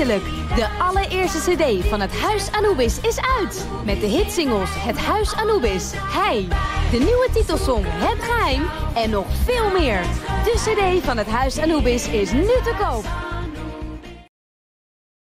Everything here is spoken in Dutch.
Eindelijk, de allereerste cd van het Huis Anubis is uit. Met de hitsingles Het Huis Anubis, Hij, de nieuwe titelsong Het Geheim en nog veel meer. De cd van het Huis Anubis is nu te koop.